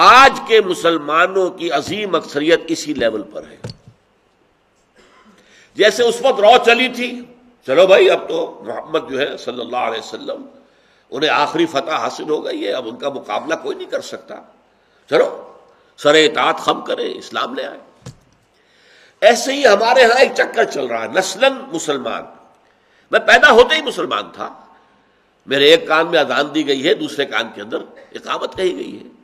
आज के मुसलमानों की अजीम अक्सरियत इसी लेवल पर है। जैसे उस वक्त रौ चली थी, चलो भाई, अब तो मोहम्मद जो है, सल्लल्लाहु अलैहि वसल्लम, उन्हें आखिरी फतह हासिल हो गई है, अब उनका मुकाबला कोई नहीं कर सकता। चलो, सरे इतात खम करें, इस्लाम ले आए। ऐसे ही हमारे यहाँ एक चक्कर चल रहा है, नस्लन मुसलमान। मैं पैदा होते ही मुसलमान था। मेरे एक कान में अजान दी गई है, दूसरे कान के अंदर इकामत कही गई है।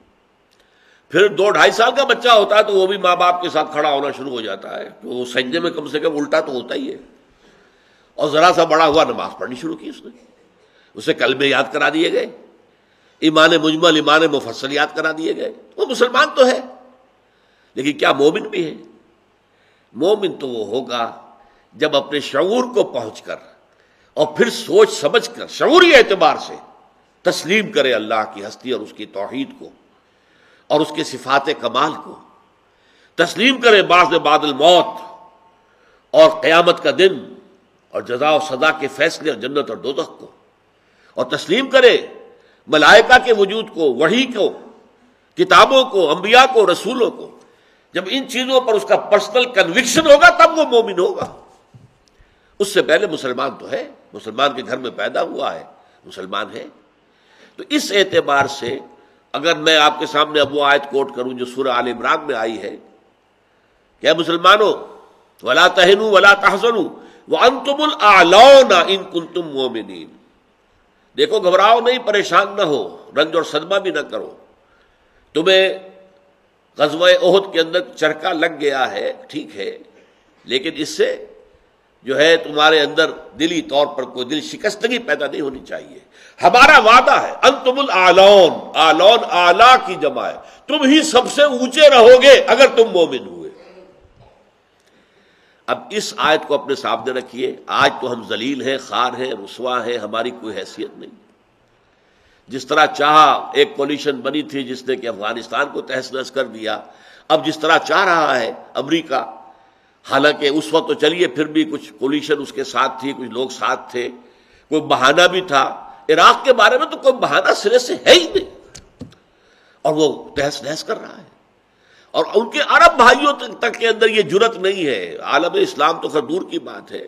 फिर दो ढाई साल का बच्चा होता है तो वो भी माँ बाप के साथ खड़ा होना शुरू हो जाता है। तो वो सजने में कम से कम उल्टा तो होता ही है। और जरा सा बड़ा हुआ, नमाज़ पढ़नी शुरू की उसने। उसे कल में याद करा दिए गए। ईमान मुजमल ईमान मुफसल याद करा दिए गए। वो मुसलमान तो है। लेकिन क्या मोमिन भी है? मोमिन तो वो होगा जब अपने शूर को पहुंचकर और फिर सोच समझ कर शूरी एतबार से तस्लीम करे अल्लाह की हस्ती और उसकी तोहहीद को। और उसके सिफात कमाल को। तस्लीम करे बाज बादल मौत और क़यामत का दिन और जजा सदा के फैसले और जन्नत और दोदख को। और तस्लीम करे मलाइका के वजूद को, वही को, किताबों को, अंबिया को, रसूलों को। जब इन चीज़ों पर उसका पर्सनल कन्विक्शन होगा, तब वो मोमिन होगा। उससे पहले मुसलमान तो है, मुसलमान के घर में पैदा हुआ है, मुसलमान है। तो इस एतबार से अगर मैं आपके सामने अब वो आयत कोट करूँ जो सूर्य आल इमरान में आई है, क्या मुसलमानों, वला तहनु वला तहसनु वो अंतुमुल आलौना इन कुन तुम मोमिन देखो, घबराओ नहीं, परेशान ना हो रंज और सदमा भी ना करो। तुम्हें गजब ओहद के अंदर चरका लग गया है, ठीक है, लेकिन इससे जो है तुम्हारे अंदर दिली तौर पर कोई दिल शिकस्तगी पैदा नहीं होनी चाहिए। हमारा वादा है, अंतुमुल आलौन आलौन आला की जमा है तुम ही सबसे ऊँचे रहोगे अगर तुम मोमिन हुए। अब इस आयत को अपने सामने रखिए। आज तो हम जलील हैं, खार हैं, रसवा हैं, हमारी कोई हैसियत नहीं। जिस तरह चाह एक कोलिशन बनी थी जिसने कि अफ़गानिस्तान को तहस नहस कर दिया, अब जिस तरह चाह रहा है अमरीका, हालाँकि उस वक्त तो चलिए, फिर भी कुछ कोलिशन उसके साथ थी, कुछ लोग साथ थे, कोई बहाना भी था इराक के बारे में तो कोई बहाना सिरे से है ही नहीं। और वो तहस नहस कर रहा है। और उनके अरब भाइयों तक के अंदर ये ज़रूरत नहीं है। आलम इस्लाम तो खैर दूर की बात है।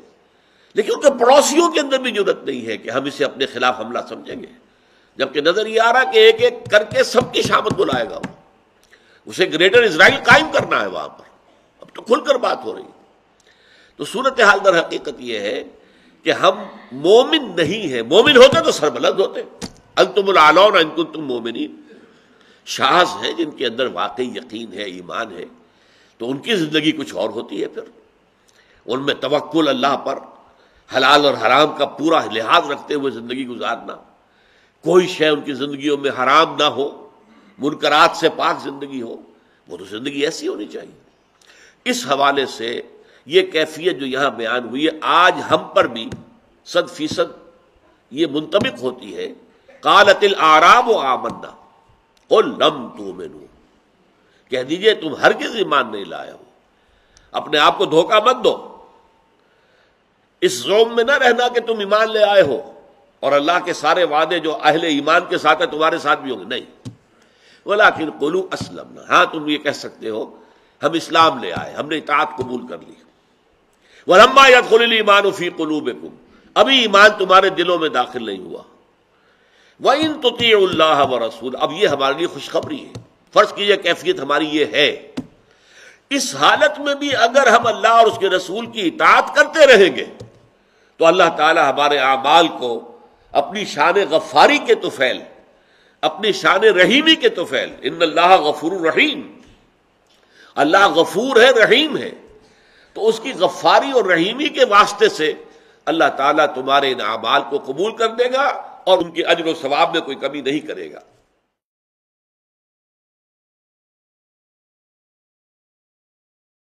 लेकिन उनके पड़ोसियों के अंदर भी ज़रूरत नहीं है कि हम इसे अपने खिलाफ हमला समझेंगे। जबकि नज़र ये आ रहा कि एक एक करके सबकी शामत बुलाएगा उसे ग्रेटर इसराइल कायम करना है वहाँ पर। अब तो खुलकर बात हो रही तो सूरत हाल दर हकीकत यह है कि हम मोमिन नहीं है। मोमिन होते तो सरबलंद होते। अंतुमुल आलौन अंकुल तुम मोमिनी शाहज है जिनके अंदर वाकई यकीन है, ईमान है। तो उनकी ज़िंदगी कुछ और होती है फिर। उनमें तवक्ल अल्लाह पर हलाल और हराम का पूरा लिहाज रखते हुए ज़िंदगी गुजारना। कोई शय उनकी जिंदगियों में हराम ना हो। मुनकरात से पाक ज़िंदगी हो। वो तो ज़िंदगी ऐसी होनी चाहिए। इस हवाले से ये कैफियत जो यहाँ बयान हुई है, आज हम पर भी सद फ़ीसद ये मुंतबिक होती है। कालतिल आराम व आमन्ना ओ लम तू मेनू कह दीजिए, तुम हर किस ईमान नहीं लाए हो। अपने आप को धोखा मत दो। इस जोम में ना रहना कि तुम ईमान ले आए हो, और अल्लाह के सारे वादे जो अहले ईमान के साथ है, तुम्हारे साथ भी होंगे। नहीं। बोला कि कोलू असलम हाँ तुम ये कह सकते हो, हम इस्लाम ले आए, हमने इतात कबूल कर ली। वरम्मा या खुल ईमान फ़ी कलूब अभी ईमान तुम्हारे दिलों में दाखिल नहीं हुआ। वह इन तुल्लाह व रसूल। अब ये हमारे लिए खुशखबरी है। फ़र्ज़ कीजिए कैफियत हमारी ये है। इस हालत में भी अगर हम अल्लाह और उसके रसूल की इतात करते रहेंगे तो अल्लाह ताला हमारे अमाल को अपनी शान गफ्फारी के तुफैल, अपनी शान रहीमी के तुफैल इन अल्लाह गफूर रहीम। अल्लाह गफूर है, रहीम है। तो उसकी गफ्फारी और रहीमी के वास्ते से अल्लाह ताला तुम्हारे इन अमाल को कबूल कर देगा और उनके अजर सवाब में कोई कमी नहीं करेगा।